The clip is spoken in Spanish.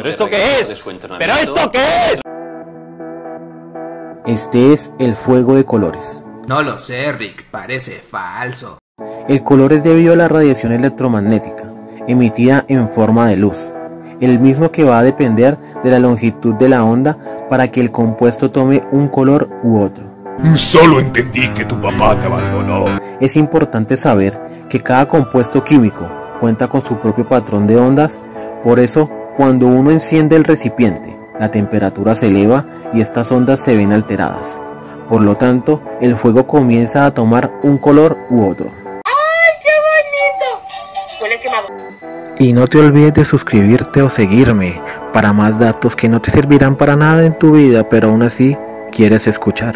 ¿Pero esto qué es? ¿Pero esto qué es? Este es el fuego de colores. No lo sé, Rick, parece falso. El color es debido a la radiación electromagnética, emitida en forma de luz, el mismo que va a depender de la longitud de la onda para que el compuesto tome un color u otro. Solo entendí que tu papá te abandonó. Es importante saber que cada compuesto químico cuenta con su propio patrón de ondas, por eso cuando uno enciende el recipiente, la temperatura se eleva y estas ondas se ven alteradas. Por lo tanto, el fuego comienza a tomar un color u otro. ¡Ay, qué bonito! Huele quemado. Y no te olvides de suscribirte o seguirme para más datos que no te servirán para nada en tu vida, pero aún así quieres escuchar.